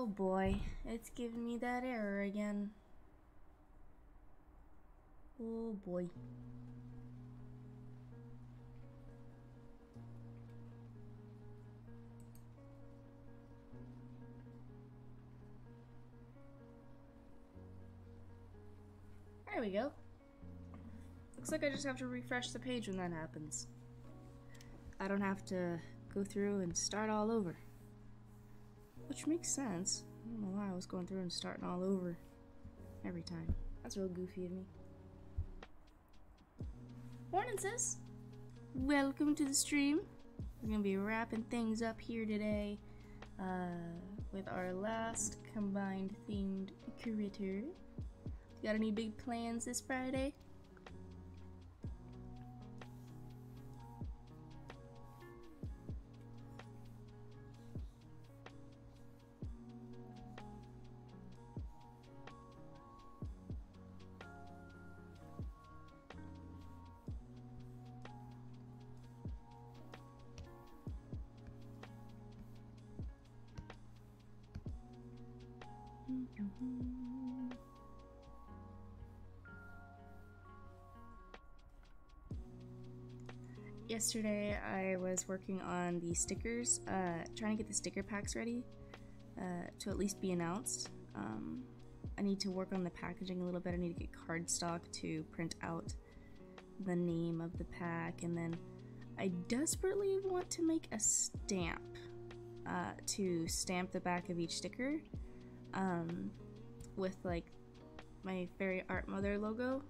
Oh boy, it's giving me that error again. Oh boy. There we go. Looks like I just have to refresh the page when that happens. I don't have to go through and start all over. Which makes sense. I don't know why I was going through and starting all over every time. That's real goofy of me. Morning, sis. Welcome to the stream. We're gonna be wrapping things up here today uh, with our last combined themed critter. Got any big plans this Friday? Yesterday I was working on the stickers, uh, trying to get the sticker packs ready uh, to at least be announced. Um, I need to work on the packaging a little bit. I need to get cardstock to print out the name of the pack, and then I desperately want to make a stamp uh, to stamp the back of each sticker um, with like my fairy art mother logo.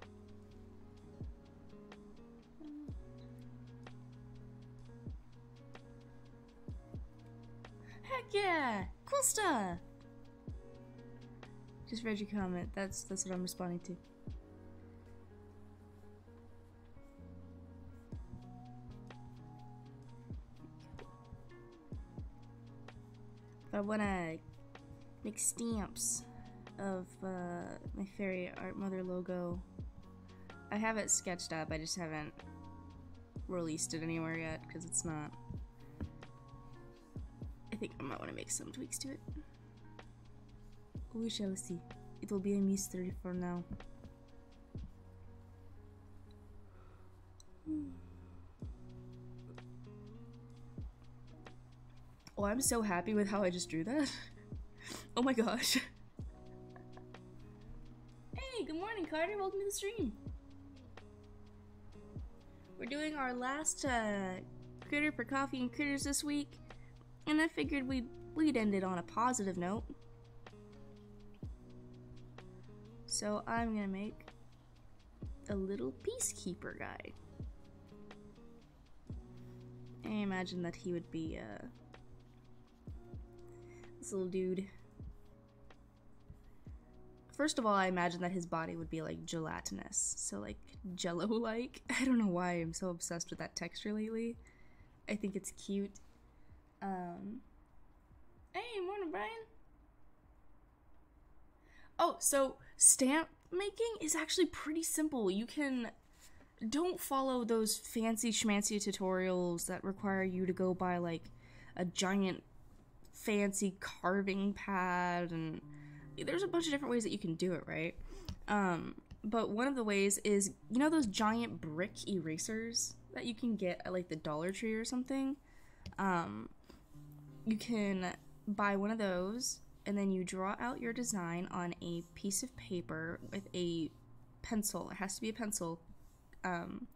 Heck yeah! Cool stuff! Just read your comment. That's that's what I'm responding to. I want to make stamps of uh, my fairy art mother logo. I have it sketched up. I just haven't released it anywhere yet because it's not. I think I might want to make some tweaks to it. We shall see. It will be a mystery for now. Oh, I'm so happy with how I just drew that. oh my gosh. Carter. Welcome to the stream. We're doing our last uh, critter for coffee and critters this week, and I figured we'd we'd end it on a positive note. So I'm gonna make a little peacekeeper guy. I imagine that he would be uh, this little dude. First of all, I imagine that his body would be like gelatinous, so like jello-like. I don't know why I'm so obsessed with that texture lately. I think it's cute. Um, hey, morning, Brian. Oh, so stamp making is actually pretty simple. You can don't follow those fancy schmancy tutorials that require you to go buy like a giant fancy carving pad and there's a bunch of different ways that you can do it, right? Um, but one of the ways is you know those giant brick erasers that you can get at like the Dollar Tree or something. Um, you can buy one of those and then you draw out your design on a piece of paper with a pencil. It has to be a pencil. Um,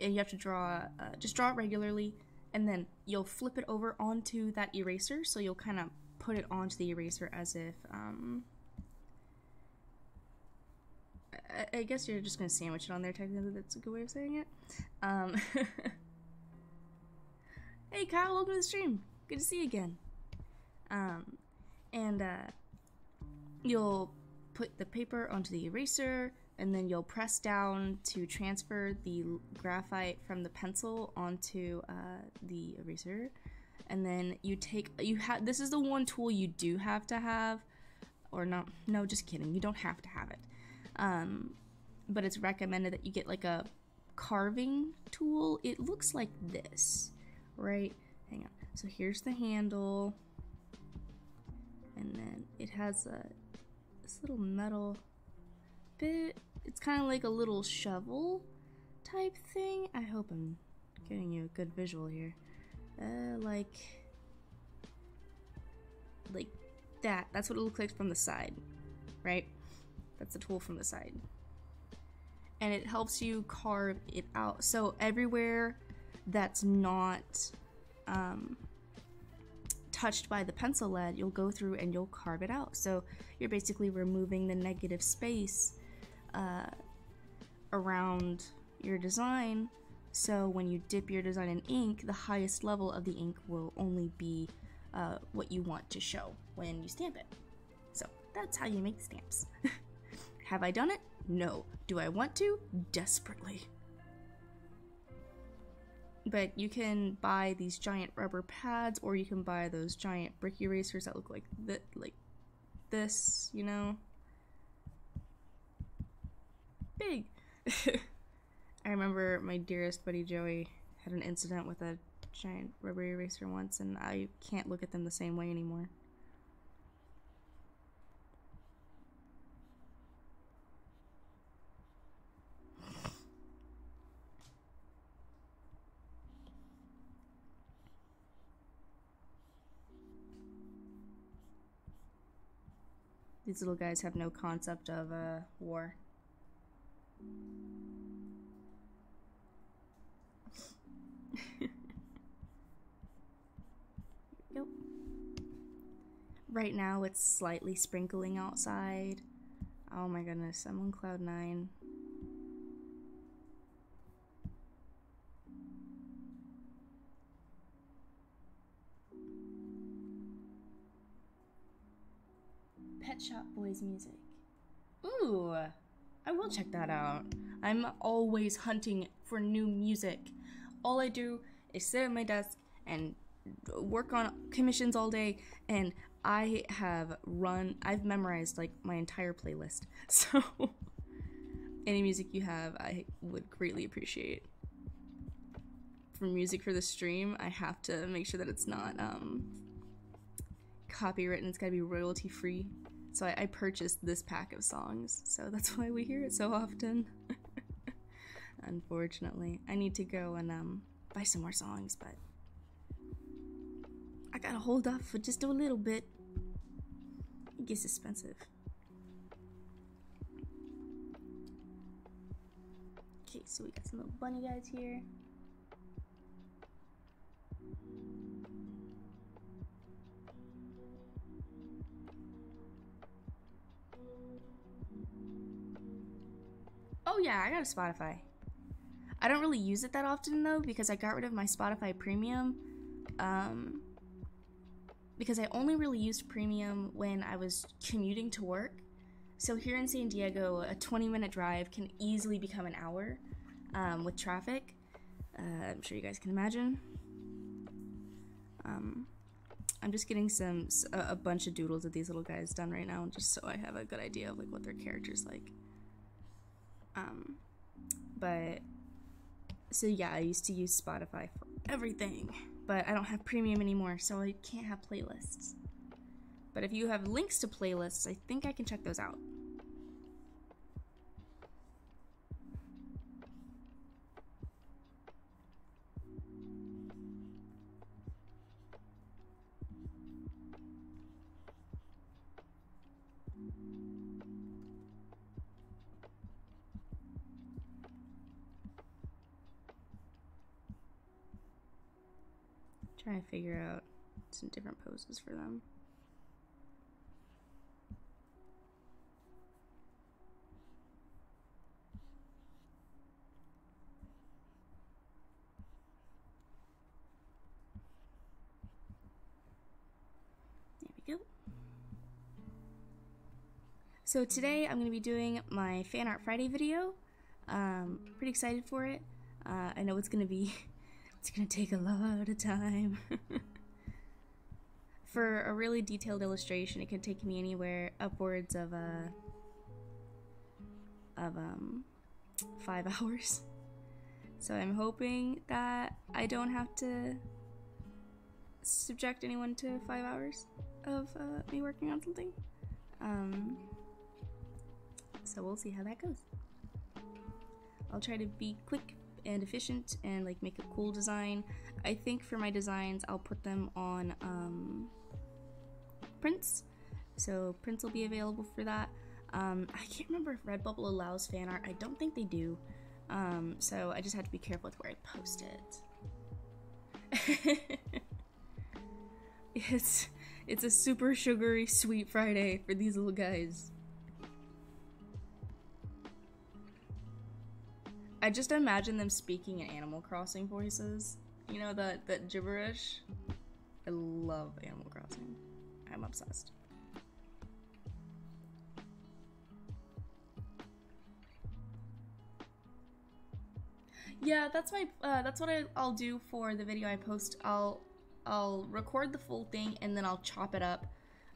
and you have to draw, uh, just draw it regularly, and then you'll flip it over onto that eraser. So you'll kind of put it onto the eraser as if, um, I, I guess you're just gonna sandwich it on there. Technically, that's a good way of saying it. Um, hey, Kyle, welcome to the stream. Good to see you again. Um, and uh, you'll put the paper onto the eraser and then you'll press down to transfer the graphite from the pencil onto uh, the eraser and then you take you have this is the one tool you do have to have or not no just kidding you don't have to have it um, but it's recommended that you get like a carving tool it looks like this right hang on so here's the handle and then it has a this little metal bit. It's kind of like a little shovel type thing. I hope I'm getting you a good visual here. Uh, like, like that. That's what it looks like from the side, right? That's the tool from the side. And it helps you carve it out. So everywhere that's not um, touched by the pencil lead, you'll go through and you'll carve it out. So you're basically removing the negative space uh, around your design. So when you dip your design in ink, the highest level of the ink will only be uh, what you want to show when you stamp it. So that's how you make stamps. Have I done it? No. Do I want to? Desperately. But you can buy these giant rubber pads, or you can buy those giant brick erasers that look like th- like this, you know. Big. I remember my dearest buddy Joey had an incident with a giant rubber eraser once, and I can't look at them the same way anymore. These little guys have no concept of uh, war. Yep. Right now it's slightly sprinkling outside. Oh my goodness, I'm on cloud nine. Pet Shop Boys music. Ooh, I will check that out. I'm always hunting for new music. All I do is sit at my desk and work on commissions all day and I have run I've memorized like my entire playlist. So any music you have I would greatly appreciate. For music for the stream, I have to make sure that it's not um copyright and it's gotta be royalty free. So I, I purchased this pack of songs, so that's why we hear it so often. Unfortunately. I need to go and um buy some more songs, but I gotta hold off for just a little bit. It gets expensive. Okay, so we got some little bunny guys here. Oh yeah, I got a Spotify. I don't really use it that often though because I got rid of my Spotify Premium. Um, because I only really used premium when I was commuting to work. So here in San Diego, a 20 minute drive can easily become an hour um, with traffic. Uh, I'm sure you guys can imagine. Um, I'm just getting some a, bunch of doodles of these little guys done right now, just so I have a good idea of like what their characters like. Um, but so yeah, I used to use Spotify for everything but I don't have premium anymore, so I can't have playlists. But if you have links to playlists, I think I can check those out. Trying to figure out some different poses for them. There we go. So today I'm going to be doing my Fan Art Friday video. Um, pretty excited for it. Uh, I know it's going to be It's gonna take a lot of time. For a really detailed illustration, it could take me anywhere upwards of uh of um five hours. So I'm hoping that I don't have to subject anyone to five hours. of uh, me working on something. Um, so we'll see how that goes. I'll try to be quick and efficient and like make a cool design. I think for my designs, I'll put them on um, prints. So prints will be available for that. Um, I can't remember if Redbubble allows fan art. I don't think they do. Um, so I just have to be careful with where I post it. it's it's a super sugary sweet Friday for these little guys. I just imagine them speaking in Animal Crossing voices. You know that that gibberish. I love Animal Crossing. I'm obsessed. Yeah, that's my uh, that's what I, I'll do for the video I post. I'll I'll record the full thing and then I'll chop it up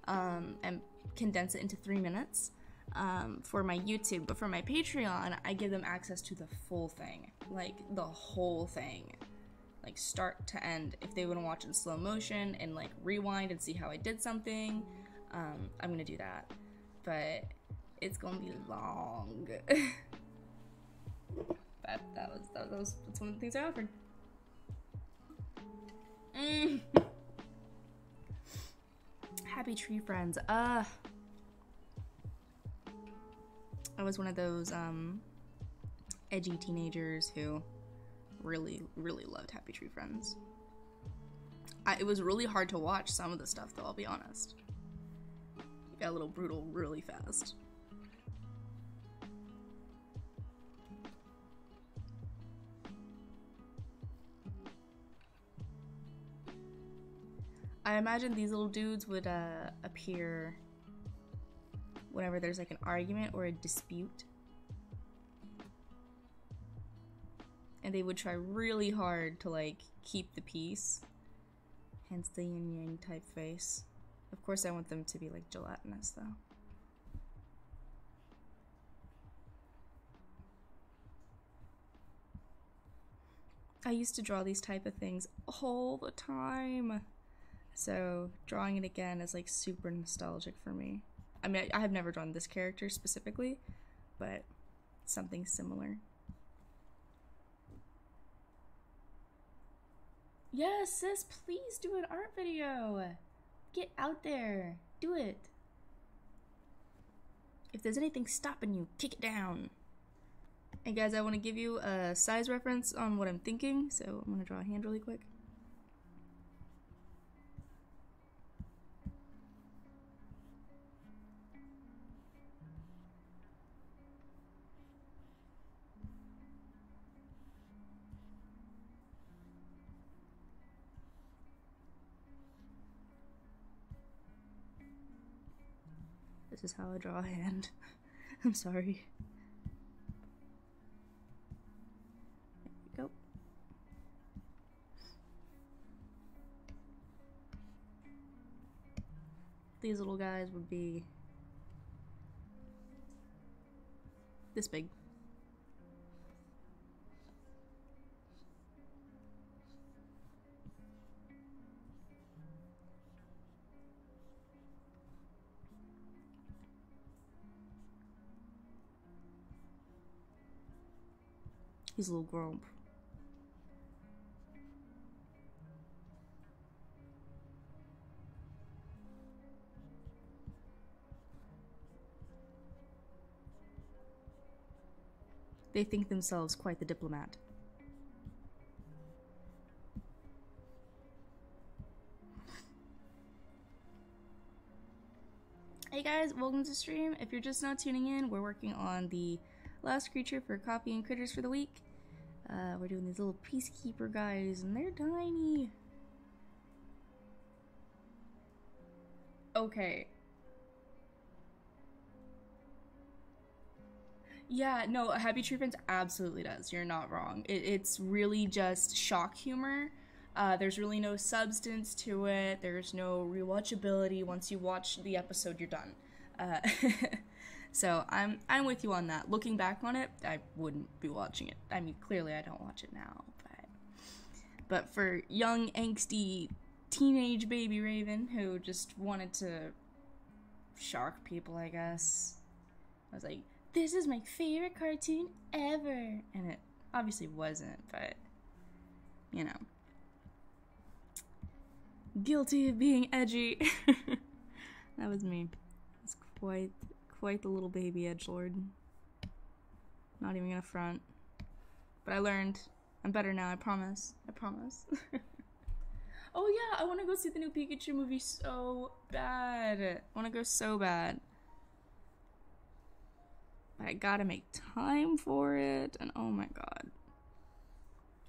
um, and condense it into three minutes um, for my YouTube. But for my Patreon, I give them access to the full thing, like the whole thing, like start to end. If they want to watch in slow motion and like rewind and see how I did something, um, I'm gonna do that. But it's gonna be long. but that was that was that's one of the things I offered. Mm. Happy tree friends. Uh I was one of those um edgy teenagers who really really loved Happy Tree Friends. I, it was really hard to watch some of the stuff though, I'll be honest. It got a little brutal really fast. I imagine these little dudes would uh, appear whenever there's like an argument or a dispute. And they would try really hard to like keep the peace. Hence the yin yang type face. Of course, I want them to be like gelatinous though. I used to draw these type of things all the time. So drawing it again is like super nostalgic for me. I mean, I have never drawn this character specifically, but something similar. Yes, sis, please do an art video. Get out there. Do it. If there's anything stopping you, kick it down. And guys, I want to give you a size reference on what I'm thinking, so I'm going to draw a hand really quick. Is how I draw a hand. I'm sorry. Go. These little guys would be this big. He's a little grump. They think themselves quite the diplomat. Hey guys, welcome to stream. If you're just now tuning in, we're working on the last creature for coffee and critters for the week. Uh, we're doing these little peacekeeper guys, and they're tiny. Okay. Yeah, no, Happy Tree Friends absolutely does. You're not wrong. It, it's really just shock humor. Uh, there's really no substance to it. There's no rewatchability. Once you watch the episode, you're done. Uh, So I'm I'm with you on that. Looking back on it, I wouldn't be watching it. I mean, clearly I don't watch it now, but but for young angsty teenage baby raven who just wanted to shock people, I guess. I was like, this is my favorite cartoon ever. And it obviously wasn't, but, you know. Guilty of being edgy. that was me. It's quite, quite the little baby edge lord. Not even gonna front. But I learned. I'm better now, I promise. I promise. oh yeah, I wanna go see the new Pikachu movie so bad. I wanna go so bad. But I gotta make time for it, and oh my god.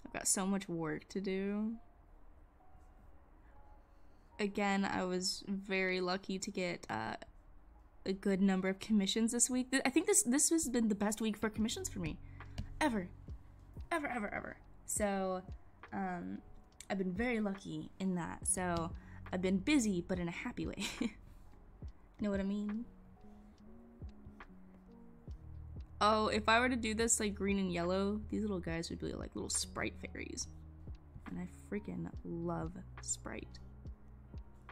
I've got so much work to do. Again, I was very lucky to get uh, a good number of commissions this week. I think this this has been the best week for commissions for me, ever, ever, ever, ever. So, um, I've been very lucky in that. So, I've been busy, but in a happy way. know what I mean? Oh, if I were to do this like green and yellow, these little guys would be like little sprite fairies. And I freaking love sprite.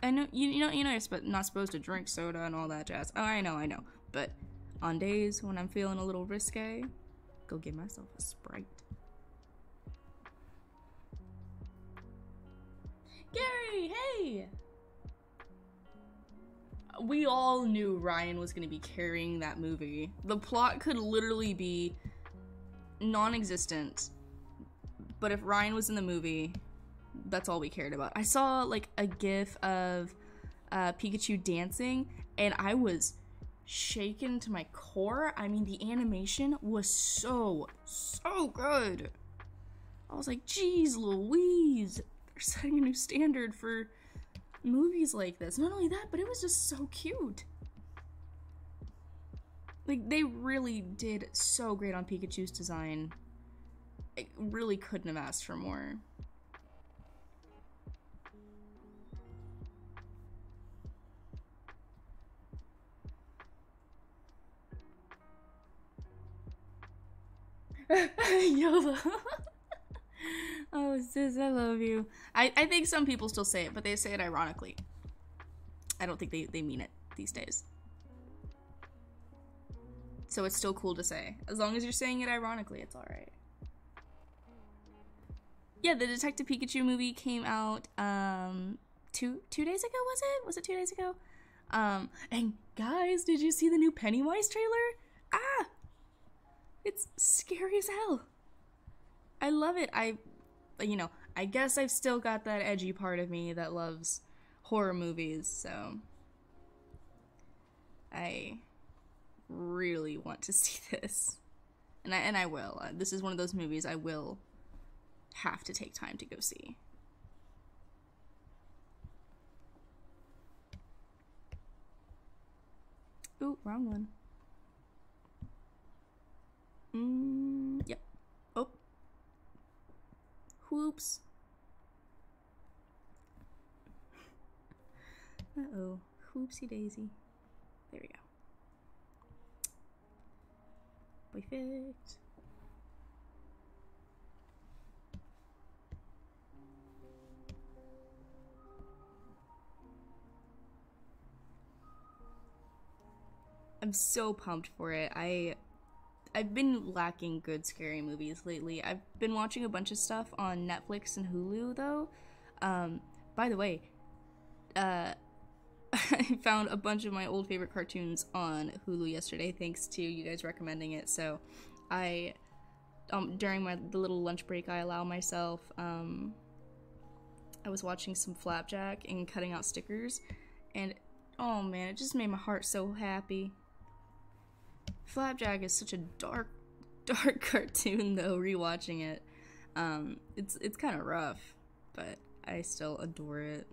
I know you, you know you know you're not supposed to drink soda and all that jazz. Oh, I know, I know. But on days when I'm feeling a little risque, go get myself a Sprite. Gary, hey! We all knew Ryan was going to be carrying that movie. The plot could literally be non existent, but if Ryan was in the movie, that's all we cared about. I saw like a gif of uh, Pikachu dancing, and I was shaken to my core. I mean, the animation was so, so good. I was like, geez, Louise, they're setting a new standard for movies like this. Not only that, but it was just so cute. Like, they really did so great on Pikachu's design. I really couldn't have asked for more. Yola. oh, sis, I love you. I, I think some people still say it, but they say it ironically. I don't think they, they mean it these days. So it's still cool to say. As long as you're saying it ironically, it's alright. Yeah, the Detective Pikachu movie came out um two two days ago, was it? Was it two days ago? Um and guys, did you see the new Pennywise trailer? Ah! It's scary as hell. I love it. I, you know, I guess I've still got that edgy part of me that loves horror movies, so I really want to see this. And I and I will. Uh, this is one of those movies I will have to take time to go see. Ooh, wrong one. Mm, yep. Oh. Whoops. Uh-oh. Whoopsie daisy. There we go. Perfect. I'm so pumped for it. I I've been lacking good scary movies lately. I've been watching a bunch of stuff on Netflix and Hulu though. Um, by the way, uh, I found a bunch of my old favorite cartoons on Hulu yesterday, thanks to you guys recommending it. So, I, um, during my the little lunch break I allow myself, um, I was watching some Flapjack and cutting out stickers, and oh man, it just made my heart so happy. Flapjack is such a dark, dark cartoon though. Rewatching it, um, it's it's kind of rough, but I still adore it.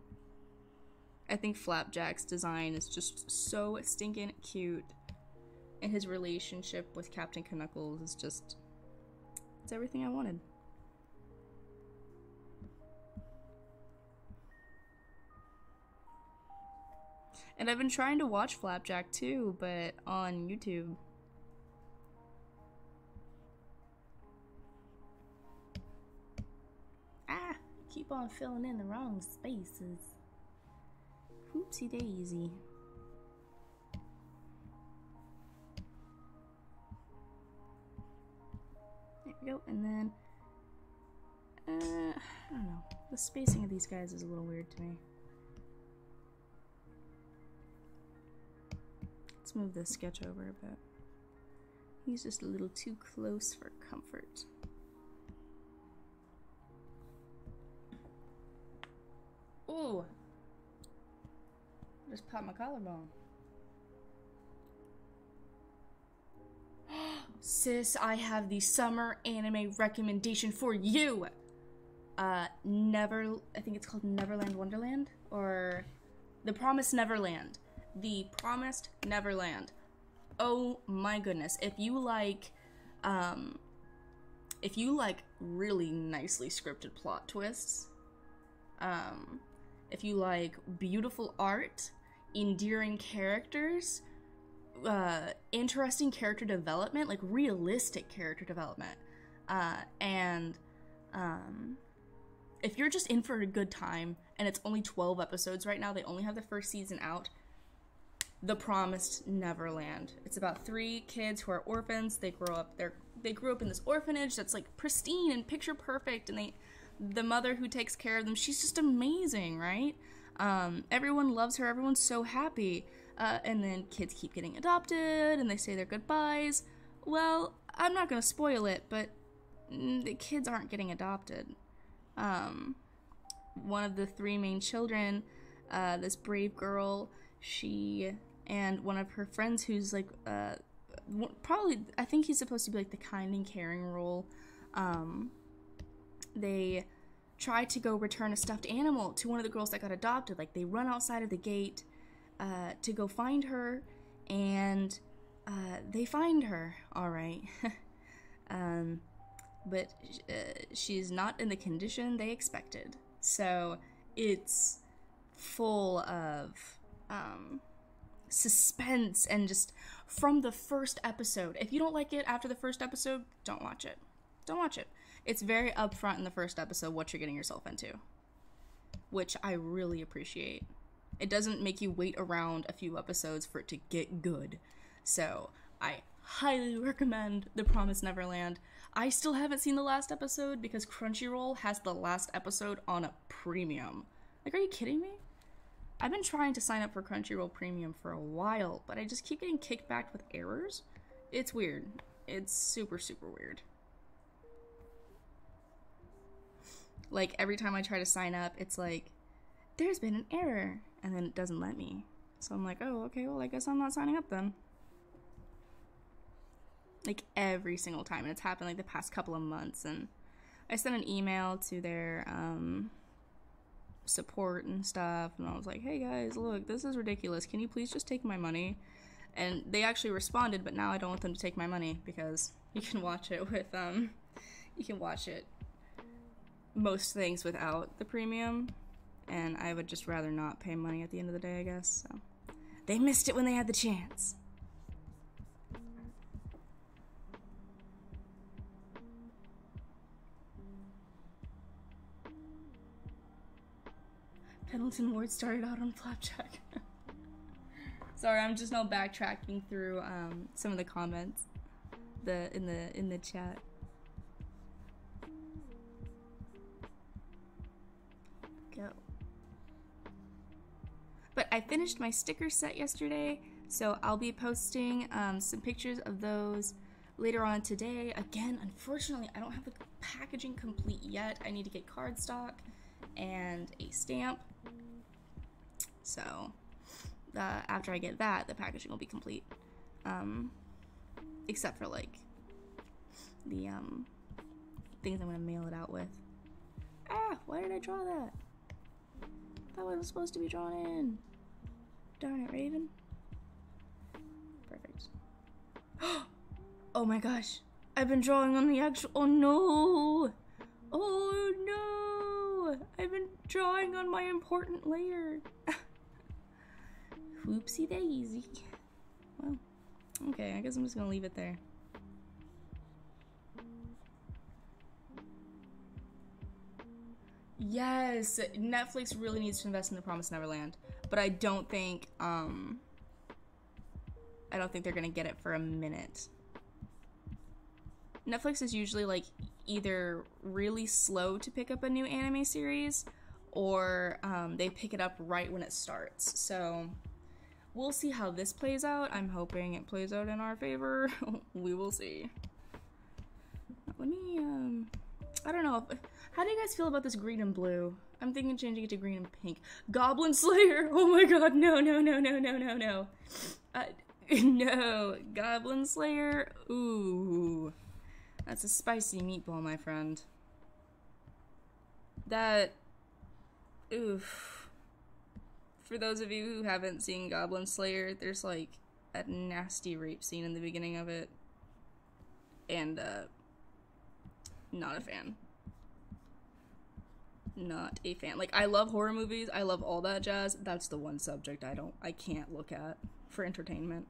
I think Flapjack's design is just so stinking cute, and his relationship with Captain K'nuckles is just it's everything I wanted. And I've been trying to watch Flapjack too, but on YouTube. On filling in the wrong spaces. Whoopsie daisy. There we go, and then uh, I don't know. The spacing of these guys is a little weird to me. Let's move this sketch over a bit. He's just a little too close for comfort. Ooh! Just popped my collarbone. Sis, I have the summer anime recommendation for you! Uh, Never, I think it's called Neverland Wonderland, or The Promised Neverland. The Promised Neverland. Oh my goodness. If you like, um, if you like really nicely scripted plot twists, um, if you like beautiful art, endearing characters, uh, interesting character development, like realistic character development, uh, and um, if you're just in for a good time and it's only 12 episodes right now, they only have the first season out. The Promised Neverland. It's about three kids who are orphans. They grow up they're they grew up in this orphanage that's like pristine and picture perfect and they the mother who takes care of them, she's just amazing, right? Um, everyone loves her, everyone's so happy. Uh, and then kids keep getting adopted and they say their goodbyes. Well, I'm not gonna spoil it, but the kids aren't getting adopted. Um, one of the three main children, uh, this brave girl, she and one of her friends who's like uh, probably I think he's supposed to be like the kind and caring role. Um, they try to go return a stuffed animal to one of the girls that got adopted. Like they run outside of the gate uh, to go find her, and uh, they find her. All right, um, but uh, she's not in the condition they expected. So it's full of um, suspense and just from the first episode. If you don't like it after the first episode, don't watch it. Don't watch it. It's very upfront in the first episode what you're getting yourself into, which I really appreciate. It doesn't make you wait around a few episodes for it to get good. So I highly recommend The Promised Neverland. I still haven't seen the last episode because Crunchyroll has the last episode on a premium. Like, are you kidding me? I've been trying to sign up for Crunchyroll Premium for a while, but I just keep getting kicked back with errors. It's weird. It's super, super weird. Like, every time I try to sign up, it's like, there's been an error, and then it doesn't let me. So I'm like, oh, okay, well, I guess I'm not signing up then. Like, every single time. And it's happened, like, the past couple of months. And I sent an email to their, um, support and stuff and I was like, "Hey guys, look, this is ridiculous. Can you please just take my money?" And they actually responded, but now I don't want them to take my money because you can watch it with um you can watch it most things without the premium and I would just rather not pay money at the end of the day, I guess. So they missed it when they had the chance. Pendleton Ward started out on Flapjack. Sorry, I'm just now backtracking through um, some of the comments the in the in the chat. I finished my sticker set yesterday, so I'll be posting um, some pictures of those later on today. Again, unfortunately, I don't have the packaging complete yet. I need to get cardstock and a stamp. So uh, after I get that, the packaging will be complete. Um, except for like the um, things I'm gonna mail it out with. Ah, why did I draw that? That wasn't supposed to be drawn in. Darn it, Raven. Perfect. oh my gosh. I've been drawing on the actual. Oh no! Oh no! I've been drawing on my important layer. Whoopsie daisy. Well, okay, I guess I'm just gonna leave it there. Yes, Netflix really needs to invest in The Promised Neverland, but I don't think um I don't think they're to get it for a minute. Netflix is usually like either really slow to pick up a new anime series or um, they pick it up right when it starts. So we'll see how this plays out. I'm hoping it plays out in our favor. we will see. Let me, um, I don't know. How do you guys feel about this green and blue? I'm thinking changing it to green and pink. Goblin Slayer! Oh my god, no, no, no, no, no, no, no. Uh, no. Goblin Slayer? Ooh. That's a spicy meatball, my friend. That. Oof. For those of you who haven't seen Goblin Slayer, there's like a nasty rape scene in the beginning of it. And, uh. Not a fan. Not a fan. Like, I love horror movies, I love all that jazz. That's the one subject I don't. I can't look at for entertainment.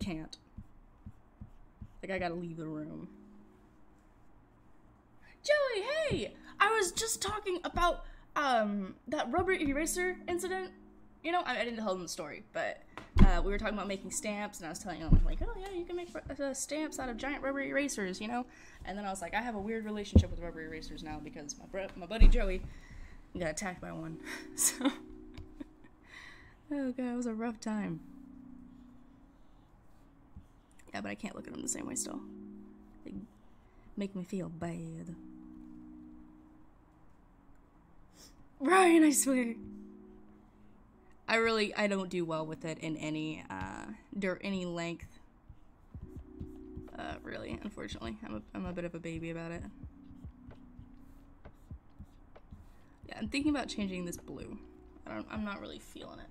Can't. Like, I gotta leave the room. Joey, hey! I was just talking about um that rubber eraser incident. You know, I, I didn't tell them the story, but uh, we were talking about making stamps, and I was telling them like, oh yeah, you can make uh, stamps out of giant rubber erasers, you know. And then I was like, I have a weird relationship with rubber erasers now because my bro- my buddy Joey got attacked by one. so, oh god, it was a rough time. Yeah, but I can't look at them the same way still. They make me feel bad. Ryan, I swear. I really I don't do well with it in any uh dur any length. Uh really, unfortunately. I'm a I'm a bit of a baby about it. Yeah, I'm thinking about changing this blue. I don't I'm not really feeling it.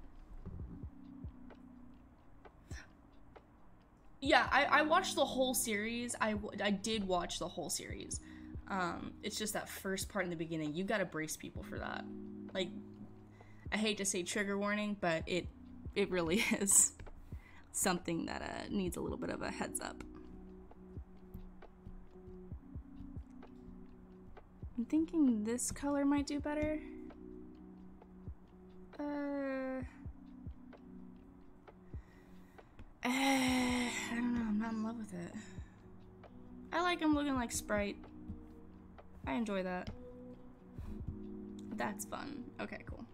Yeah, I, I watched the whole series. I, I did watch the whole series. Um, it's just that first part in the beginning. You gotta brace people for that. Like, I hate to say trigger warning, but it it really is something that uh, needs a little bit of a heads up. I'm thinking this color might do better. Uh, uh, I don't know. I'm not in love with it. I like him looking like Sprite. I enjoy that. That's fun. Okay, cool.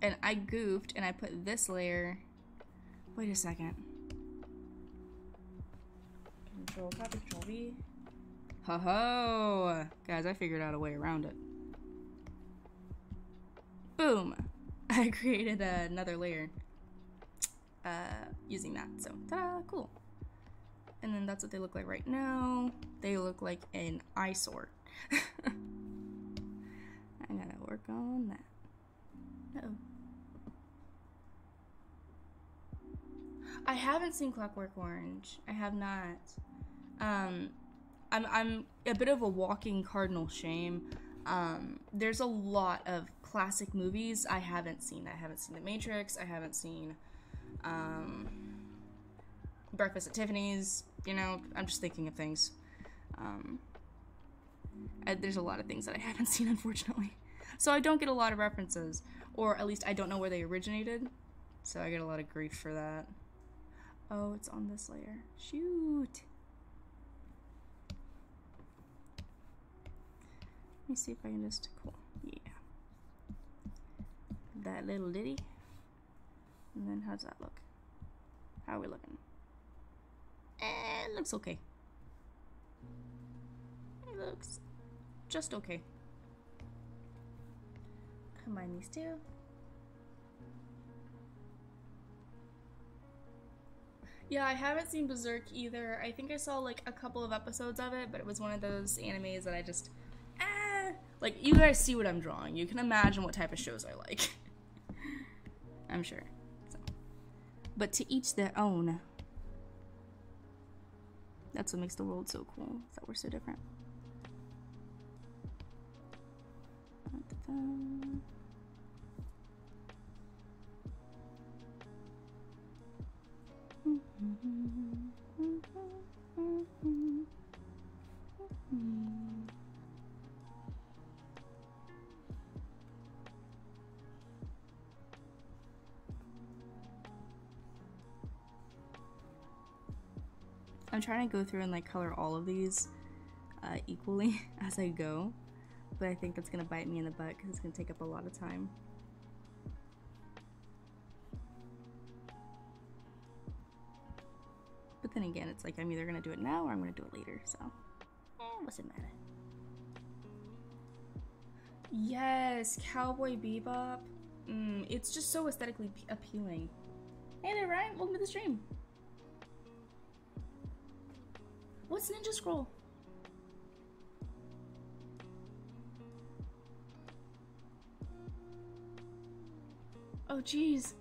And I goofed and I put this layer. Wait a second. Control copy, control V. Ho ho! Guys, I figured out a way around it. Boom! I created another layer uh, using that. So, ta-da, cool. And then that's what they look like right now. They look like an eyesore. I gotta work on that. Uh oh I haven't seen Clockwork Orange. I have not. Um, I'm I'm a bit of a walking cardinal shame. Um, there's a lot of classic movies I haven't seen. I haven't seen The Matrix. I haven't seen um, Breakfast at Tiffany's. You know, I'm just thinking of things. Um, I, there's a lot of things that I haven't seen, unfortunately. So I don't get a lot of references, or at least I don't know where they originated. So I get a lot of grief for that. Oh, it's on this layer. Shoot. Let me see if I can just, cool, yeah. That little ditty. And then how's that look? How are we looking? Eh, it looks okay. It looks just okay. Combine these two. Yeah, I haven't seen Berserk either. I think I saw like a couple of episodes of it, but it was one of those animes that I just. Like you guys see what I'm drawing. You can imagine what type of shows I like. I'm sure. So. But to each their own. That's what makes the world so cool, that we're so different. I'm trying to go through and like color all of these uh, equally as I go, but I think that's gonna bite me in the butt because it's gonna take up a lot of time. But then again, it's like I'm either gonna do it now or I'm gonna do it later, so eh, what's it matter? Yes, Cowboy Bebop. Mm, it's just so aesthetically appealing. Hey there, Ryan. Welcome to the stream. What's Ninja Scroll? Oh, jeez.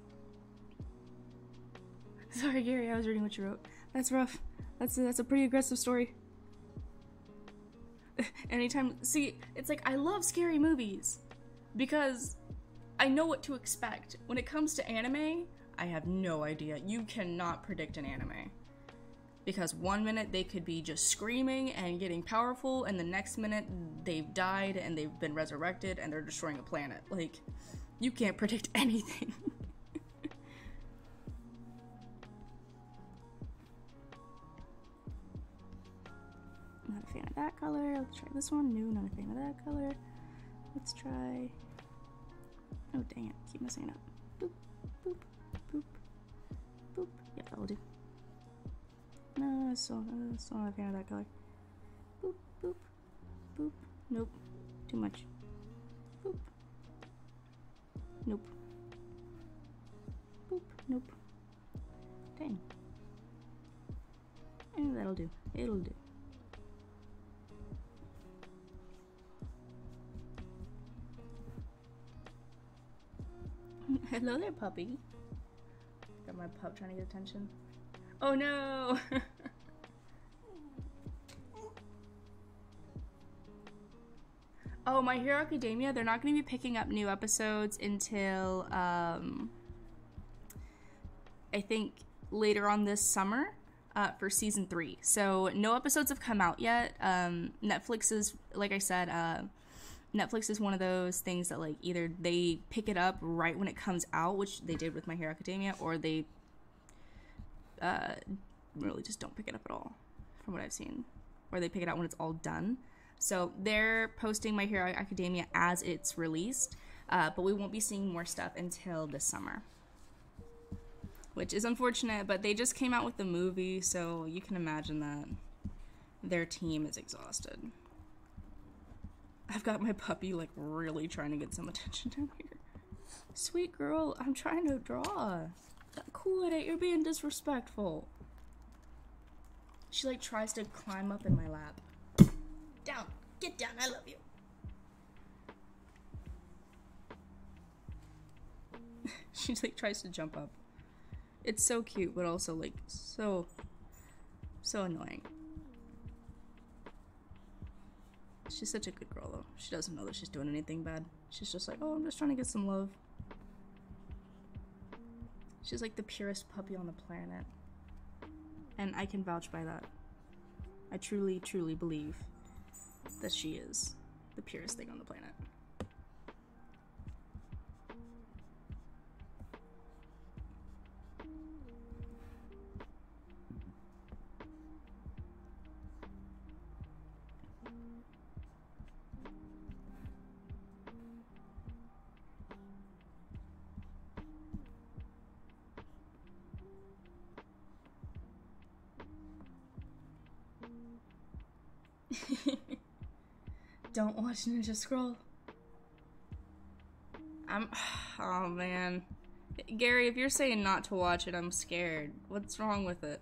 Sorry, Gary. I was reading what you wrote. That's rough. That's a, that's a pretty aggressive story. Anytime, see, it's like I love scary movies because I know what to expect. When it comes to anime, I have no idea. You cannot predict an anime. Because one minute they could be just screaming and getting powerful, and the next minute they've died and they've been resurrected and they're destroying a planet. Like, you can't predict anything. not a fan of that color. Let's try this one. No, not a fan of that color. Let's try. Oh, dang it. Keep messing it up. Boop, boop, boop, boop. Yep, that'll do. No, I still, I'm still not a fan of that color. Boop, boop, boop. Nope. Too much. Boop. Nope. Boop. Nope. Dang. And that'll do. It'll do. Hello there, puppy. Got my pup trying to get attention. Oh no! oh, My Hero Academia, they're not going to be picking up new episodes until, um, I think later on this summer uh, for season three. So no episodes have come out yet. Um, Netflix is, like I said, uh, Netflix is one of those things that like either they pick it up right when it comes out, which they did with My Hero Academia, or they uh, really just don't pick it up at all, from what I've seen, or they pick it out when it's all done. So they're posting My Hero Academia as it's released, uh, but we won't be seeing more stuff until this summer, which is unfortunate. But they just came out with the movie, so you can imagine that their team is exhausted. I've got my puppy like really trying to get some attention down here. Sweet girl, I'm trying to draw. Cool it, you're being disrespectful. She like tries to climb up in my lap. Down, get down, I love you. she like tries to jump up. It's so cute, but also like so, so annoying. She's such a good girl, though. She doesn't know that she's doing anything bad. She's just like, oh, I'm just trying to get some love. She's like the purest puppy on the planet. And I can vouch by that. I truly, truly believe that she is the purest thing on the planet. Don't Ninja Scroll. I'm. Oh man. Gary, if you're saying not to watch it, I'm scared. What's wrong with it?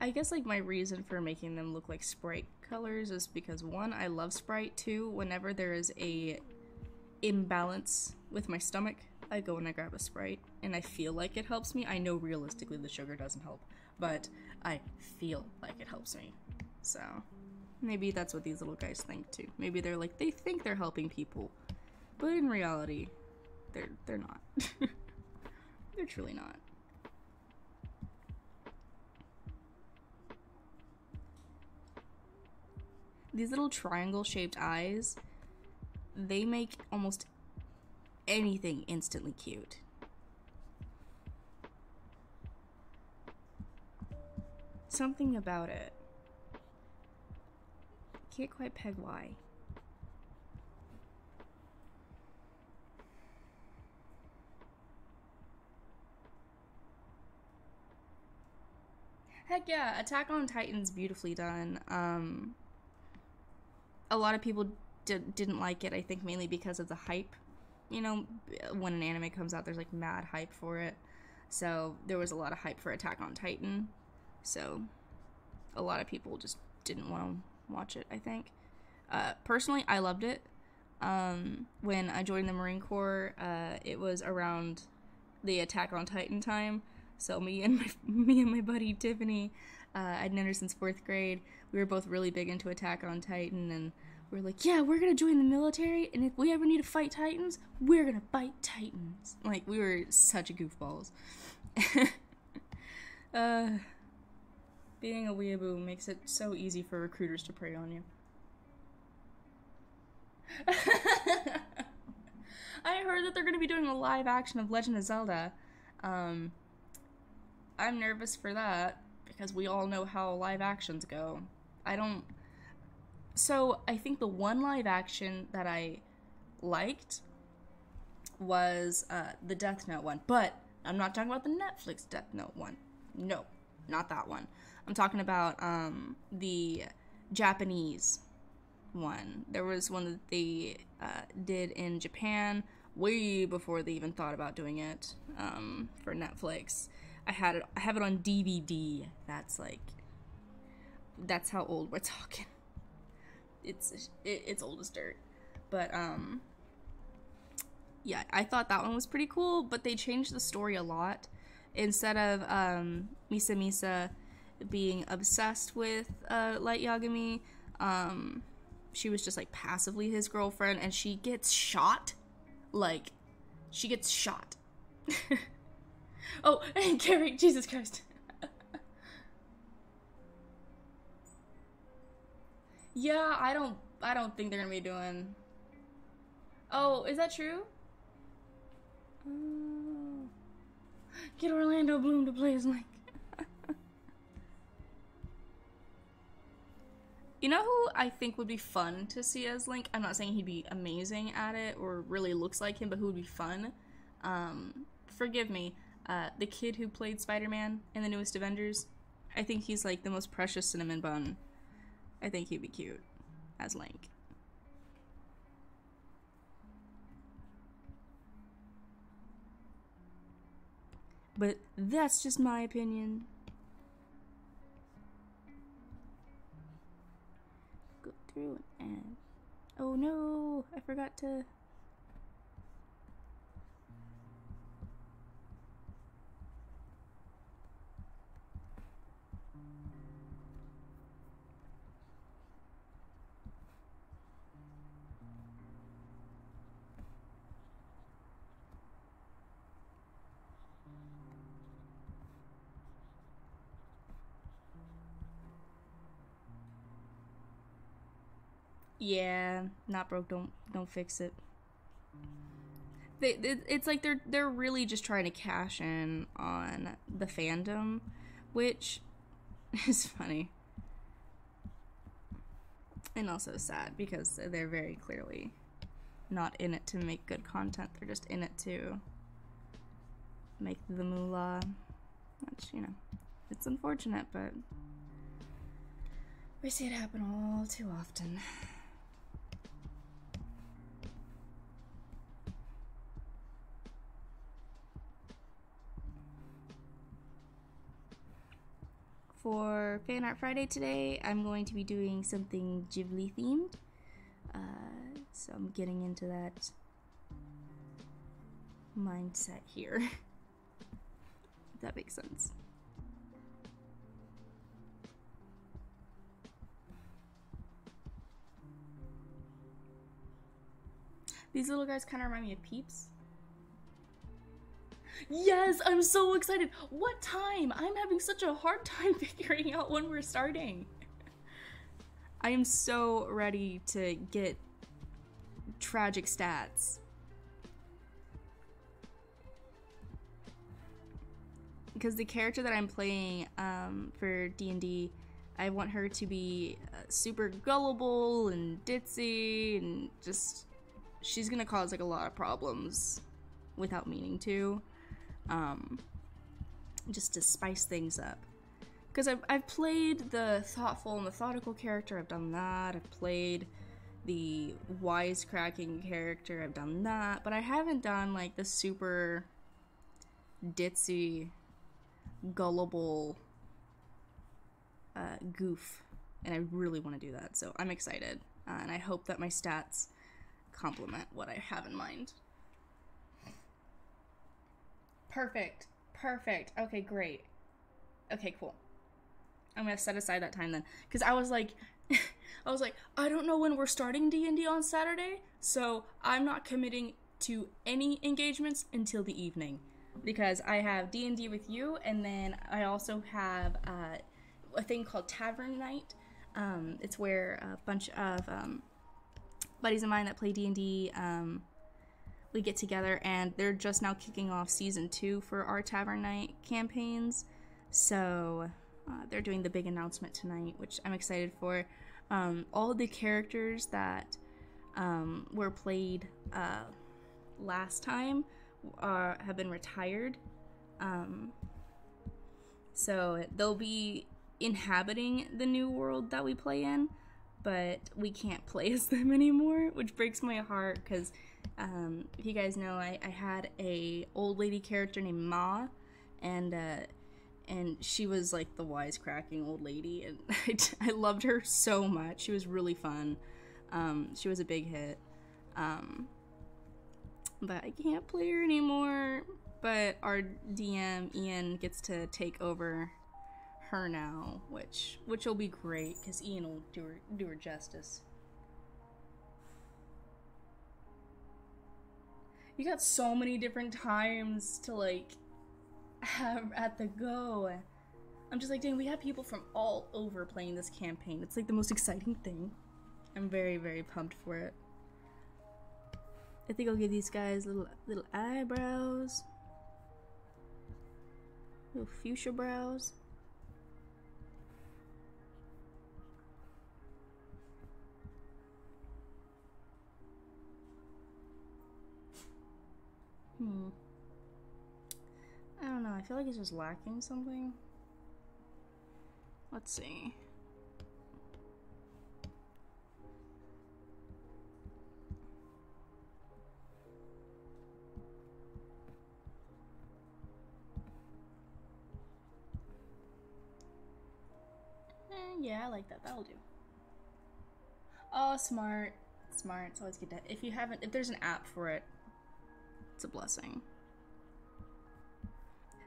I guess like my reason for making them look like sprite colors is because one, I love Sprite. Two, whenever there is a imbalance with my stomach, I go and I grab a Sprite, and I feel like it helps me. I know realistically the sugar doesn't help, but I feel like it helps me. So maybe that's what these little guys think too. Maybe they're like they think they're helping people, but in reality, they're they're not. they're truly not. these little triangle shaped eyes, they make almost anything instantly cute. Something about it. Can't quite peg why. Heck yeah, Attack on Titan's beautifully done. Um, a lot of people did, didn't like it, I think, mainly because of the hype. You know, when an anime comes out, there's like mad hype for it. So there was a lot of hype for Attack on Titan. So a lot of people just didn't want to watch it, I think. Uh, personally, I loved it. Um, when I joined the Marine Corps, uh, it was around the Attack on Titan time. So me and my me and my buddy Tiffany, uh, I'd known her since fourth grade. We were both really big into Attack on Titan, and we are like, yeah, we're gonna join the military, and if we ever need to fight Titans, we're gonna fight Titans. Like we were such goofballs. uh, being a weeaboo makes it so easy for recruiters to prey on you. I heard that they're to be doing a live action of Legend of Zelda. Um, I'm nervous for that because we all know how live actions go. I don't. So I think the one live action that I liked was uh, the Death Note one, but I'm not talking about the Netflix Death Note one. No, not that one. I'm talking about um, the Japanese one. There was one that they uh, did in Japan way before they even thought about doing it um, for Netflix. I had it. I have it on DVD. That's like. That's how old we're talking. It's it, it's old as dirt, but um. Yeah, I thought that one was pretty cool, but they changed the story a lot. Instead of um, Misa Misa being obsessed with uh, Light Yagami, um, she was just like passively his girlfriend, and she gets shot. Like, she gets shot. Oh, and Carrie, Jesus Christ. Yeah, I don't I don't think they're gonna be doing Oh, is that true? Oh. Get Orlando Bloom to play as Link. you know who I think would be fun to see as Link? I'm not saying he'd be amazing at it or really looks like him, but who would be fun? Um, forgive me. Uh, the kid who played Spider Man in the newest Avengers, I think he's like the most precious cinnamon bun. I think he'd be cute as Link. But that's just my opinion. Go through and. Oh no! I forgot to. Yeah, not broke. Don't don't fix it. They, it's like they're they're really just trying to cash in on the fandom, which is funny and also sad because they're very clearly not in it to make good content. They're just in it to make the moolah, which you know, it's unfortunate, but we see it happen all too often. For Fan Art Friday today, I'm going to be doing something Ghibli themed. Uh, so I'm getting into that mindset here. if that makes sense. These little guys kind of remind me of peeps. Yes, I'm so excited. What time? I'm having such a hard time figuring out when we're starting. I am so ready to get tragic stats. Because the character that I'm playing um, for D&D, I want her to be uh, super gullible and ditzy and just she's gonna cause like a lot of problems without meaning to. Um, just to spice things up. Because I've, I've played the thoughtful and methodical character, I've done that. I've played the wisecracking character, I've done that. But I haven't done like the super ditzy, gullible uh, goof. And I really want to do that. So I'm excited. Uh, and I hope that my stats complement what I have in mind. Perfect. Perfect. Okay, great. Okay, cool. I'm gonna set aside that time then, because I was like, I was like, I don't know when we're starting D and D on Saturday, so I'm not committing to any engagements until the evening, because I have D and D with you, and then I also have uh, a thing called Tavern Night. Um, it's where a bunch of um, buddies of mine that play D and D um, we get together and they're just now kicking off season two for our tavern night campaigns. So uh, they're doing the big announcement tonight which i'm excited for. Um, all the characters that um, were played uh, last time are, have been retired. Um, so they'll be inhabiting the new world that we play in but we can't play as them anymore which breaks my heart because um, if you guys know, I, I had a old lady character named Ma, and uh, and she was like the wisecracking old lady, and I, I loved her so much. She was really fun. Um, she was a big hit. Um, but I can't play her anymore. But our DM Ian gets to take over her now, which which will be great because Ian will do her do her justice. You got so many different times to like have at the go. I'm just like, dang, we have people from all over playing this campaign. It's like the most exciting thing. I'm very, very pumped for it. I think I'll give these guys little little eyebrows. Little fuchsia brows. Hmm. I don't know. I feel like it's just lacking something. Let's see. Eh, yeah, I like that. That'll do. Oh, smart. Smart. It's always good to... If you haven't... If there's an app for it, it's a blessing.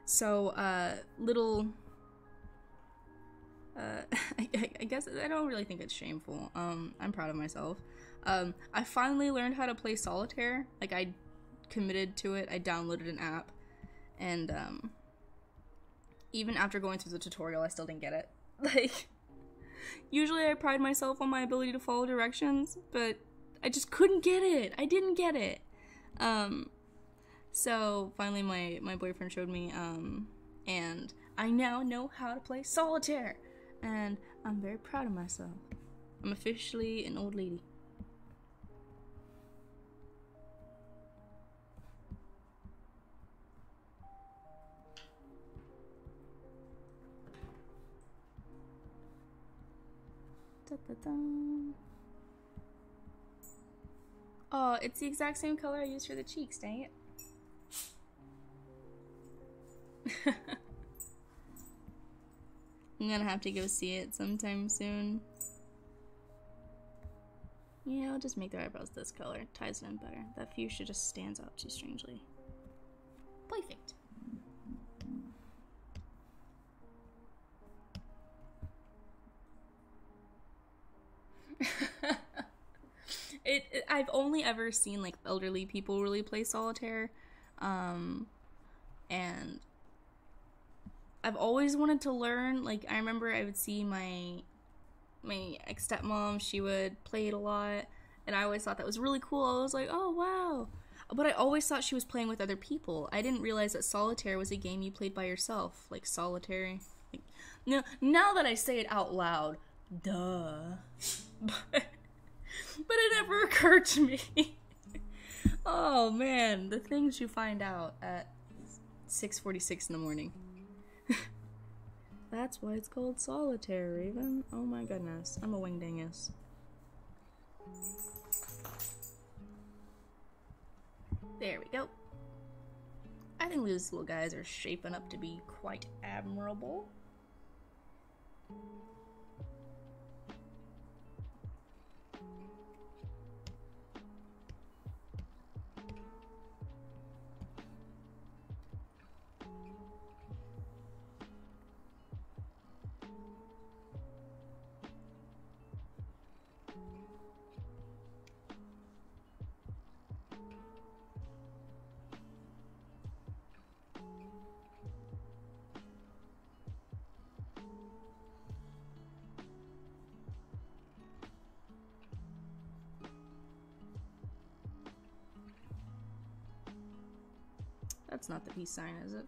So, uh, little. Uh, I, I, guess I don't really think it's shameful. Um, I'm proud of myself. Um, I finally learned how to play solitaire. Like I committed to it. I downloaded an app, and um, even after going through the tutorial, I still didn't get it. Like, usually I pride myself on my ability to follow directions, but I just couldn't get it. I didn't get it. Um, so finally, my my boyfriend showed me, um, and I now know how to play solitaire, and I'm very proud of myself. I'm officially an old lady. Oh, it's the exact same color I used for the cheeks, dang it. I'm gonna have to go see it sometime soon. Yeah, I'll just make their eyebrows this color. It ties in better. That fuchsia just stands out too strangely. Perfect. it, it, I've only ever seen like elderly people really play solitaire. Um and I've always wanted to learn. Like I remember I would see my my ex stepmom, she would play it a lot, and I always thought that was really cool. I was like, oh wow. But I always thought she was playing with other people. I didn't realize that solitaire was a game you played by yourself, like solitary. Like, no, now that I say it out loud, duh. but, but it never occurred to me. oh man, the things you find out at 6:46 in the morning. That's why it's called solitaire, Raven. Oh my goodness, I'm a wingdingus. There we go. I think these little guys are shaping up to be quite admirable. That's not the peace sign, is it?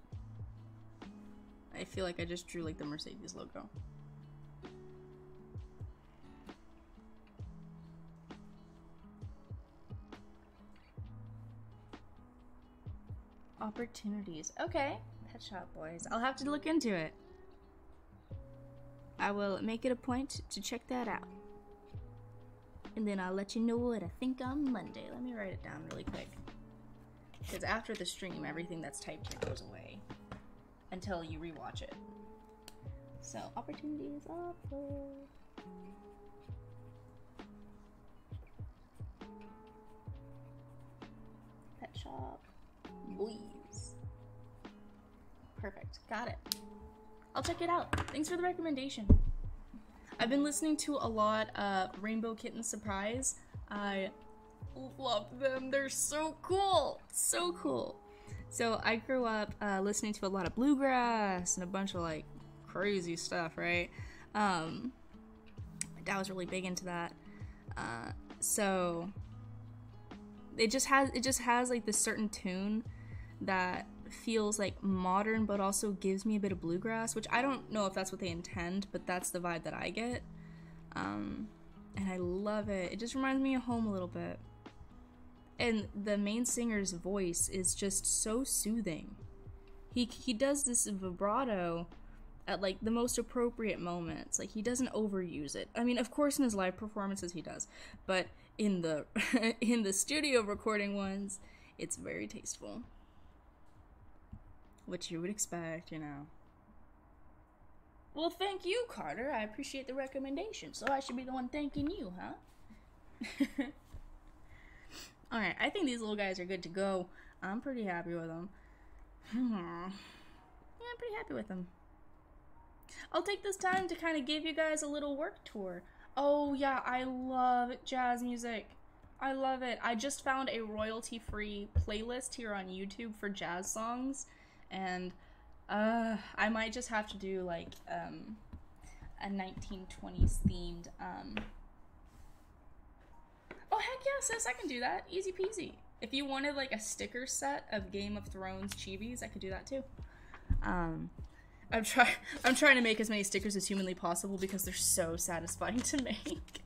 I feel like I just drew like the Mercedes logo. Opportunities. Okay. Pet Shop Boys. I'll have to look into it. I will make it a point to check that out. And then I'll let you know what I think on Monday. Let me write it down really quick. Because after the stream, everything that's typed here goes away until you rewatch it. So, opportunity opportunities offer. Pet shop. Boys. Perfect. Got it. I'll check it out. Thanks for the recommendation. I've been listening to a lot of Rainbow Kitten Surprise. I love them. They're so cool. So cool. So I grew up uh, listening to a lot of bluegrass and a bunch of like crazy stuff, right? Um, my dad was really big into that. Uh, so it just has it just has like this certain tune that feels like modern but also gives me a bit of bluegrass which i don't know if that's what they intend but that's the vibe that i get um, and i love it it just reminds me of home a little bit and the main singer's voice is just so soothing. He he does this vibrato at like the most appropriate moments. Like he doesn't overuse it. I mean, of course in his live performances he does, but in the in the studio recording ones, it's very tasteful. Which you would expect, you know. Well, thank you, Carter. I appreciate the recommendation. So I should be the one thanking you, huh? Alright, I think these little guys are good to go. I'm pretty happy with them. Hmm. Yeah, I'm pretty happy with them. I'll take this time to kind of give you guys a little work tour. Oh, yeah, I love jazz music. I love it. I just found a royalty free playlist here on YouTube for jazz songs, and uh, I might just have to do like um, a 1920s themed um, Oh heck yeah, sis, I can do that. Easy peasy. If you wanted like a sticker set of Game of Thrones chibis, I could do that too. Um, I'm trying. I'm trying to make as many stickers as humanly possible because they're so satisfying to make.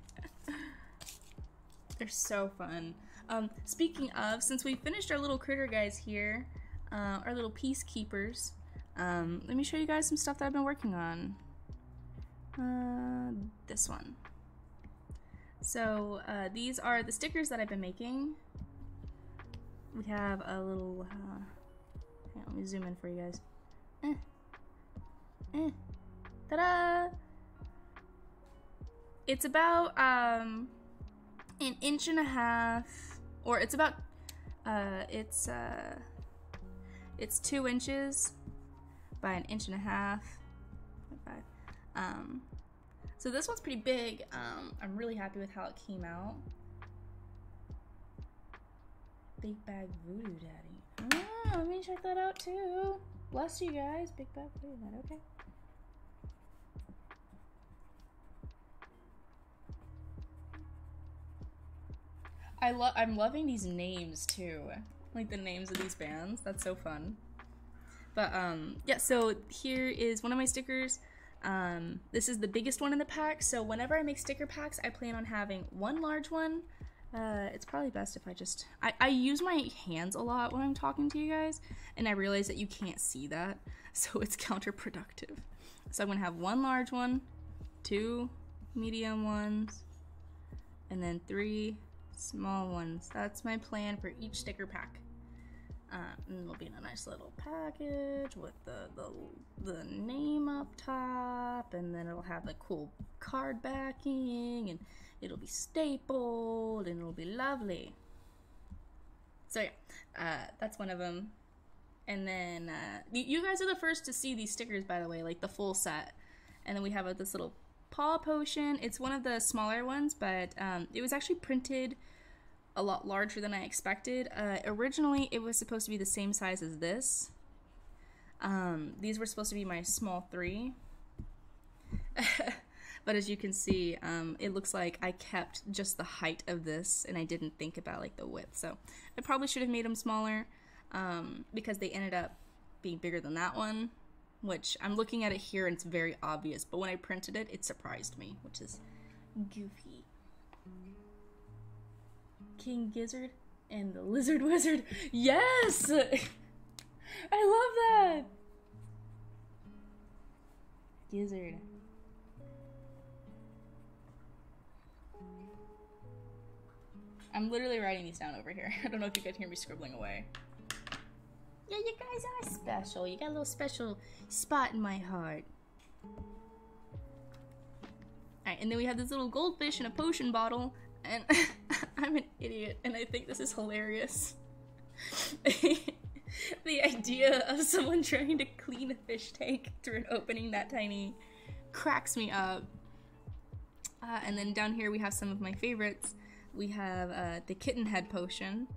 they're so fun. Um, speaking of, since we finished our little critter guys here, uh, our little peacekeepers, um, let me show you guys some stuff that I've been working on. Uh, this one. So uh, these are the stickers that I've been making. We have a little, uh, on, let me zoom in for you guys. Eh. Eh. Ta-da! It's about um, an inch and a half, or it's about, uh, it's, uh, it's two inches by an inch and a half. Um, so this one's pretty big. Um, I'm really happy with how it came out. Big Bad Voodoo Daddy. Ah, let me check that out too. Bless you guys. Big Bad Voodoo Daddy. Okay. I love. I'm loving these names too. Like the names of these bands. That's so fun. But um, yeah. So here is one of my stickers. Um this is the biggest one in the pack. So whenever I make sticker packs, I plan on having one large one. Uh, it's probably best if I just I, I use my hands a lot when I'm talking to you guys, and I realize that you can't see that, so it's counterproductive. So I'm gonna have one large one, two medium ones, and then three small ones. That's my plan for each sticker pack. Uh, it'll be in a nice little package with the, the the name up top, and then it'll have the cool card backing, and it'll be stapled, and it'll be lovely. So yeah, uh, that's one of them. And then uh, you guys are the first to see these stickers, by the way, like the full set. And then we have uh, this little paw potion. It's one of the smaller ones, but um, it was actually printed a lot larger than I expected. Uh, originally, it was supposed to be the same size as this. Um, these were supposed to be my small three. but as you can see, um, it looks like I kept just the height of this and I didn't think about like the width. So I probably should have made them smaller um, because they ended up being bigger than that one, which I'm looking at it here and it's very obvious. But when I printed it, it surprised me, which is goofy. King Gizzard and the Lizard Wizard. Yes! I love that! Gizzard. I'm literally writing these down over here. I don't know if you can hear me scribbling away. Yeah, you guys are special. You got a little special spot in my heart. Alright, and then we have this little goldfish in a potion bottle and I'm an idiot, and I think this is hilarious. the idea of someone trying to clean a fish tank through an opening that tiny cracks me up. Uh, and then down here we have some of my favorites. We have uh, the kitten head potion.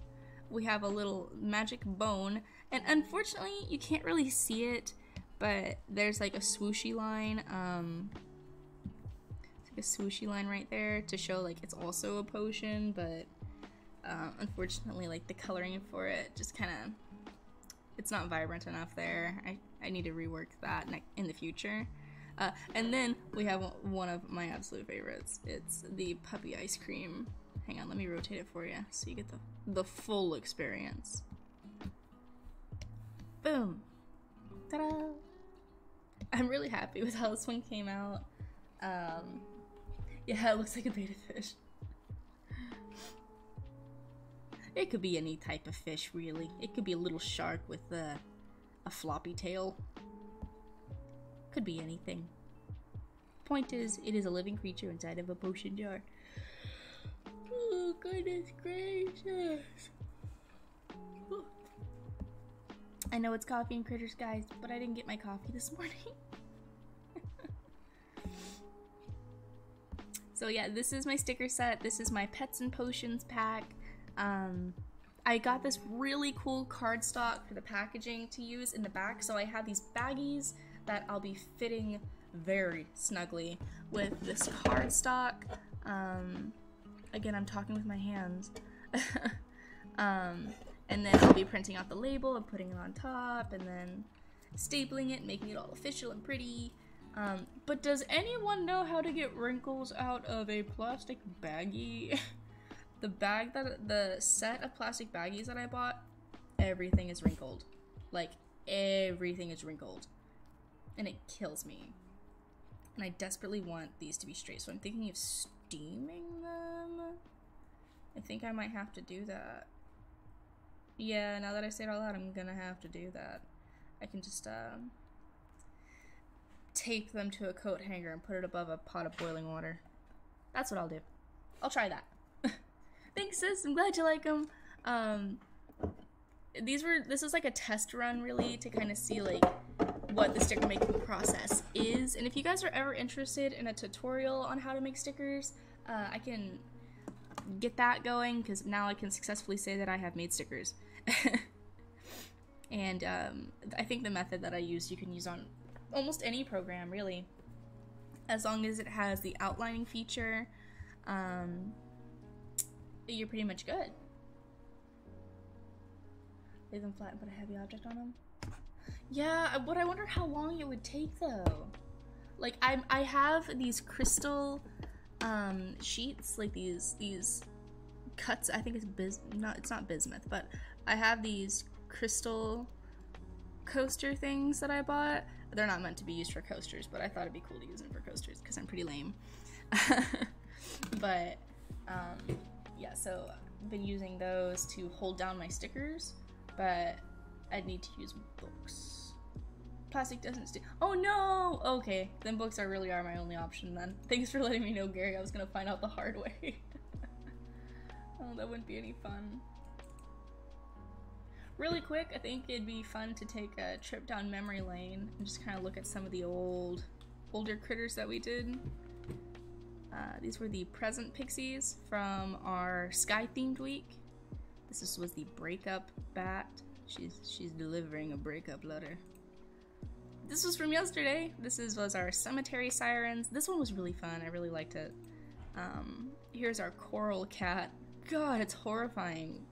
We have a little magic bone, and unfortunately you can't really see it, but there's like a swooshy line. Um, a swooshy line right there to show like it's also a potion, but um, unfortunately, like the coloring for it just kind of it's not vibrant enough there. I, I need to rework that in the future. Uh, and then we have one of my absolute favorites. It's the puppy ice cream. Hang on, let me rotate it for you so you get the the full experience. Boom. Ta-da! I'm really happy with how this one came out. Um, yeah, it looks like a betta fish. It could be any type of fish, really. It could be a little shark with a, a floppy tail. Could be anything. Point is, it is a living creature inside of a potion jar. Oh, goodness gracious. I know it's coffee and critters, guys, but I didn't get my coffee this morning. So yeah, this is my sticker set. This is my Pets and Potions pack. Um, I got this really cool cardstock for the packaging to use in the back. So I have these baggies that I'll be fitting very snugly with this cardstock. Um, again, I'm talking with my hands. um, and then I'll be printing out the label and putting it on top and then stapling it, making it all official and pretty. Um, but does anyone know how to get wrinkles out of a plastic baggie? the bag that the set of plastic baggies that I bought, everything is wrinkled. Like everything is wrinkled. And it kills me. And I desperately want these to be straight, so I'm thinking of steaming them. I think I might have to do that. Yeah, now that I say it all out I'm gonna have to do that. I can just, um, tape them to a coat hanger and put it above a pot of boiling water. That's what I'll do. I'll try that. Thanks, sis. I'm glad you like them. Um, these were this is like a test run, really, to kind of see like what the sticker making process is. And if you guys are ever interested in a tutorial on how to make stickers, uh, I can get that going because now I can successfully say that I have made stickers. and um, I think the method that I use you can use on almost any program really as long as it has the outlining feature um, you're pretty much good. Leave them flat and put a heavy object on them. Yeah, but I wonder how long it would take though. Like I'm, I have these crystal um, sheets, like these these cuts. I think it's bis not it's not bismuth, but I have these crystal coaster things that I bought. They're not meant to be used for coasters, but I thought it'd be cool to use them for coasters because I'm pretty lame. but um, yeah, so I've been using those to hold down my stickers, but I'd need to use books. Plastic doesn't stick. Oh no! Okay, then books are really are my only option then. Thanks for letting me know, Gary. I was gonna find out the hard way. oh, that wouldn't be any fun. Really quick, I think it'd be fun to take a trip down memory lane and just kind of look at some of the old, older critters that we did. Uh, these were the present pixies from our sky themed week. This was the breakup bat. She's she's delivering a breakup letter. This was from yesterday. This is was our cemetery sirens. This one was really fun. I really liked it. Um, here's our coral cat. God, it's horrifying.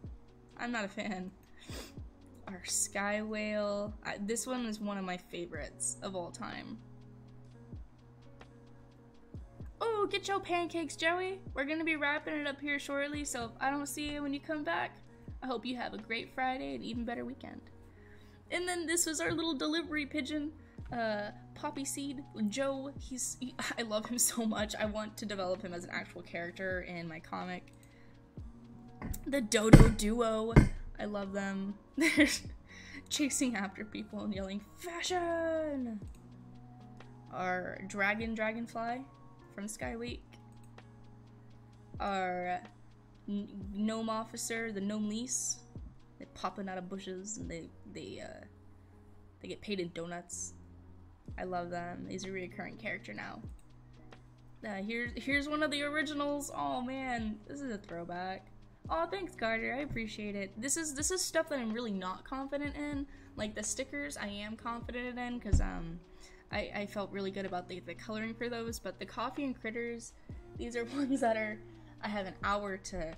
I'm not a fan. Our sky whale. I, this one is one of my favorites of all time. Oh, get your pancakes, Joey. We're gonna be wrapping it up here shortly, so if I don't see you when you come back, I hope you have a great Friday and even better weekend. And then this was our little delivery pigeon, uh, Poppy Seed. Joe, he's, he, I love him so much. I want to develop him as an actual character in my comic. The Dodo Duo, I love them. They're chasing after people and yelling, Fashion! Our Dragon Dragonfly, from Skyweek. Our gnome officer, the gnome lease. They're popping out of bushes and they they uh, they get paid in donuts. I love them. He's a recurring character now. Uh, here's here's one of the originals. Oh man, this is a throwback. Oh, thanks, Carter. I appreciate it. This is this is stuff that I'm really not confident in. Like the stickers, I am confident in because um I, I felt really good about the, the coloring for those, but the coffee and critters, these are ones that are, I have an hour to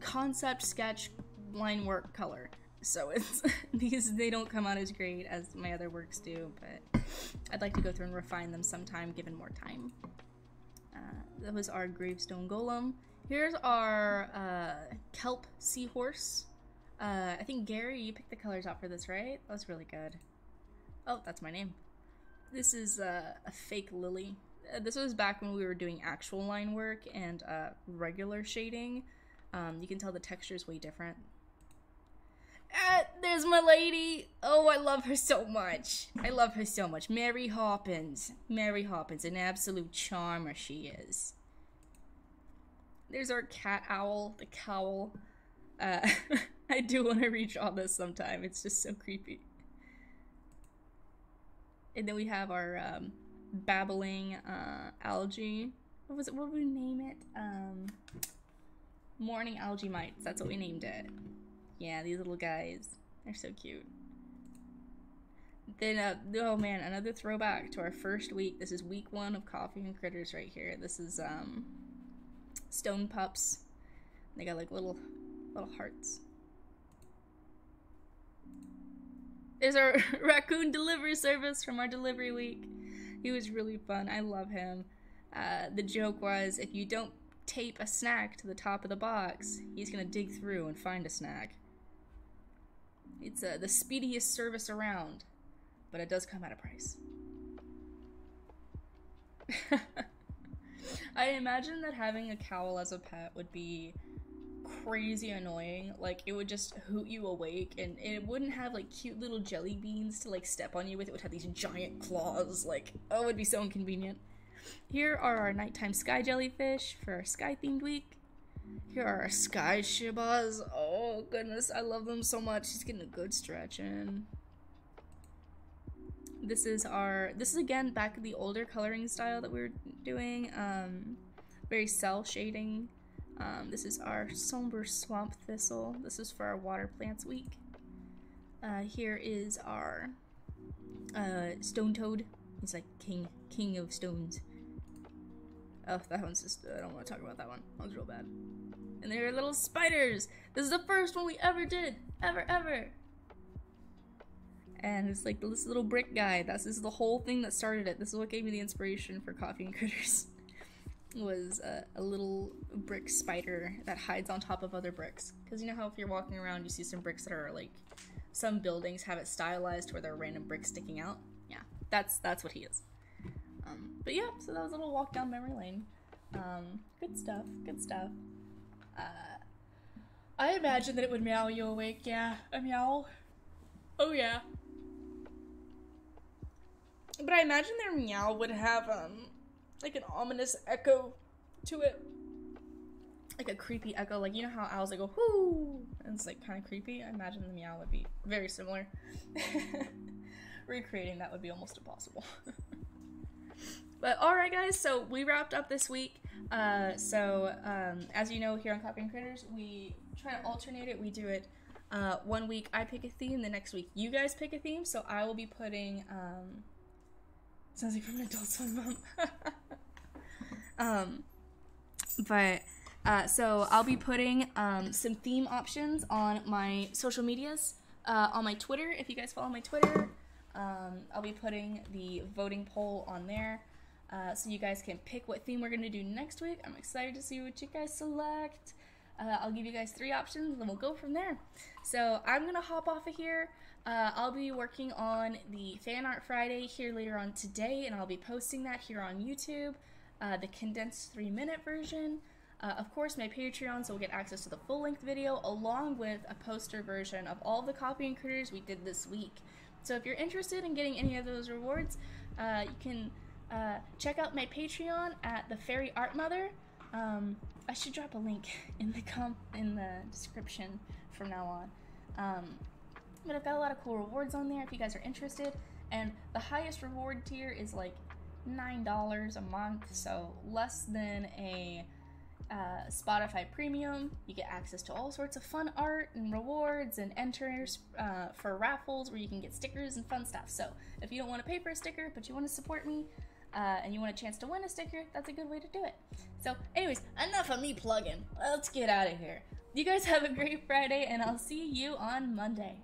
concept, sketch, line work, color. So it's, these, they don't come out as great as my other works do, but I'd like to go through and refine them sometime given more time. Uh, that was our gravestone golem. Here's our uh, kelp seahorse. Uh, I think Gary, you picked the colors out for this, right? That was really good. Oh, that's my name. This is uh, a fake lily. Uh, this was back when we were doing actual line work and uh, regular shading. Um, you can tell the texture is way different. Uh, there's my lady. Oh, I love her so much. I love her so much. Mary Hoppins. Mary Hoppins, an absolute charmer she is. There's our cat owl, the cowl. Uh, I do want to redraw this sometime. It's just so creepy. And then we have our um, babbling uh, algae. What was it? What would we name it? Um, morning algae mites. That's what we named it. Yeah, these little guys. They're so cute. Then, uh, oh man, another throwback to our first week. This is week one of Coffee and Critters right here. This is um, stone pups. They got like little, little hearts. is our raccoon delivery service from our delivery week. He was really fun. I love him. Uh, the joke was if you don't tape a snack to the top of the box, he's gonna dig through and find a snack. It's uh, the speediest service around, but it does come at a price. I imagine that having a cowl as a pet would be crazy annoying. Like it would just hoot you awake, and it wouldn't have like cute little jelly beans to like step on you with. It would have these giant claws. Like oh, it would be so inconvenient. Here are our nighttime sky jellyfish for our sky themed week. Here are our sky shibas. Oh goodness, I love them so much. He's getting a good stretch in. This is our. This is again back the older coloring style that we were doing. Um, very cell shading um, this is our somber swamp thistle. This is for our water plants week. Uh, here is our uh, stone toad. He's like king, king of stones. Oh, that one's just. I don't want to talk about that one. That one's real bad. and there are little spiders. This is the first one we ever did, ever, ever. And it's like this little brick guy. That's this is the whole thing that started it. This is what gave me the inspiration for Coffee and Critters. was a, a, little brick spider that hides on top of other bricks. Because you know how if you're walking around, you see some bricks that are like some buildings have it stylized where there are random bricks sticking out. Yeah, that's that's what he is. Um, but yeah, so that was a little walk down memory lane. Um, good stuff. Good stuff. Uh, I imagine that it would meow you awake. Yeah, a meow. Oh yeah. But I imagine their meow would have um like an ominous echo to it. Like a creepy echo, like you know how owls like go whoo and it's like kinda creepy. I imagine the meow would be very similar. Recreating that would be almost impossible. but alright guys, so we wrapped up this week. Uh, so um, as you know here on and Critters, we try to alternate it. We do it uh, one week I pick a theme, the next week you guys pick a theme. So I will be putting um, sounds like from an adult swim mom. um, but uh, so I'll be putting um, some theme options on my social medias, uh, on my Twitter. If you guys follow my Twitter, um, I'll be putting the voting poll on there. Uh, so you guys can pick what theme we're gonna do next week. I'm excited to see what you guys select. Uh, I'll give you guys three options, and we'll go from there. So I'm gonna hop off of here. Uh, I'll be working on the Fan Art Friday here later on today, and I'll be posting that here on YouTube, uh, the condensed three-minute version. Uh, of course, my Patreon, so we'll get access to the full-length video, along with a poster version of all the and Critters we did this week. So if you're interested in getting any of those rewards, uh, you can uh, check out my Patreon at the Fairy Art Mother. Um, I should drop a link in the com in the description from now on. Um, but I've got a lot of cool rewards on there if you guys are interested. And the highest reward tier is like nine dollars a month, so less than a uh, Spotify Premium. You get access to all sorts of fun art and rewards and enters uh, for raffles where you can get stickers and fun stuff. So if you don't want to pay for a sticker but you want to support me, uh, and you want a chance to win a sticker, that's a good way to do it. So, anyways, enough of me plugging. Let's get out of here. You guys have a great Friday, and I'll see you on Monday.